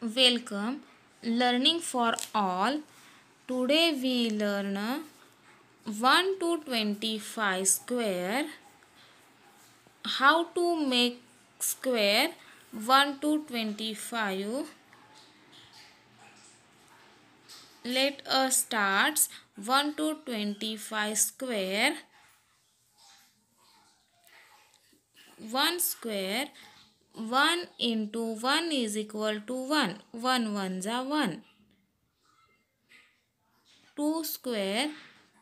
Welcome, learning for all. Today we learn 1 to 25 square. How to make square 1 to 25. Let us start 1 to 25 square. 1 square 1 into 1 is equal to 1. 1 ones are 1. 2 square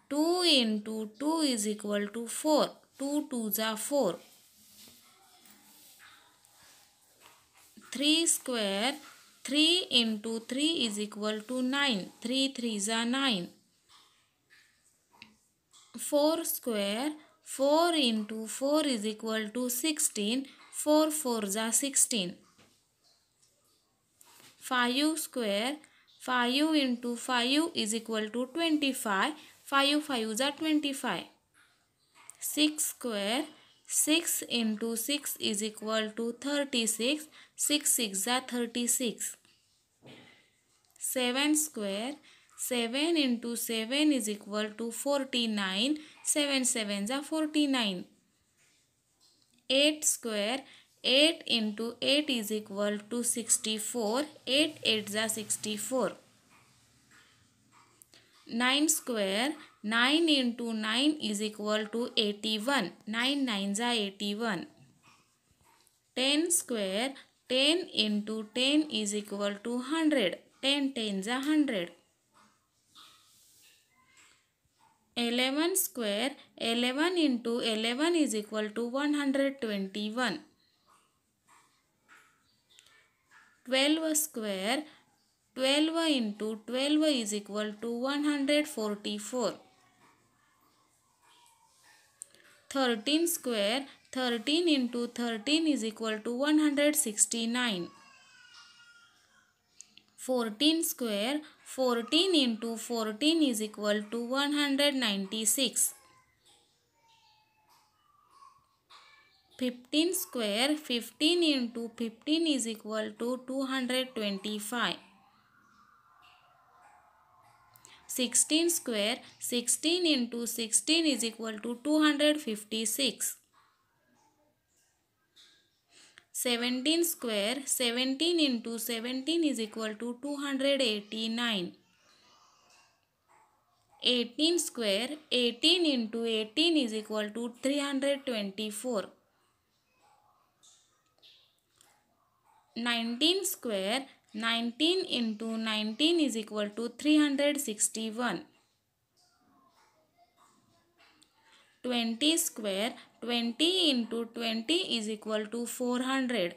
2 into 2 is equal to 4. 2 twos are 4. 3 square 3 into 3 is equal to 9. 3 threes are 9. 4 square 4 into 4 is equal to 16. 4 fours are 16. 5 square 5 into 5 is equal to 25. 5 fives are 25. 6 square 6 into 6 is equal to 36. 6 6 are 36. 7 square 7 into 7 is equal to 49. 7 sevens are 49. 8 square 8 into 8 is equal to 64. 8 8s are 64. 9 square 9 into 9 is equal to 81. 9 9s are 81. 10 square 10 into 10 is equal to 100. 10 10s are 100. 11 square 11 into 11 is equal to 121. 12 square 12 into 12 is equal to 144. 13 square 13 into 13 is equal to 169. 14 square 14 into 14 is equal to 196. 15 square 15 into 15 is equal to 225. 16 square 16 into 16 is equal to 256. 17 square 17 into 17 is equal to 289. 18 square 18 into 18 is equal to 324. 19 square 19 into 19 is equal to 361. 20 square 20 into 20 is equal to 400.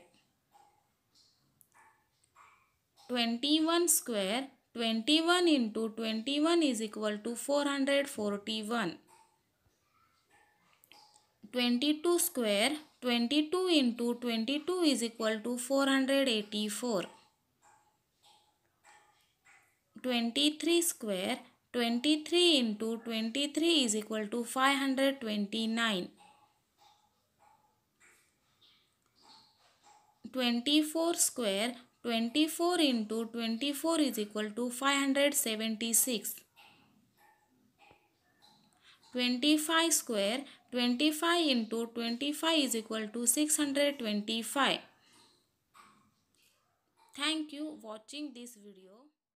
21 square 21 into 21 is equal to 441. 22 square 22 into 22 is equal to 484. 23 square 23 into 23 is equal to 529. 24 square 24 into 24 is equal to 576. 25 square 25 into 25 is equal to 625. Thank you watching this video.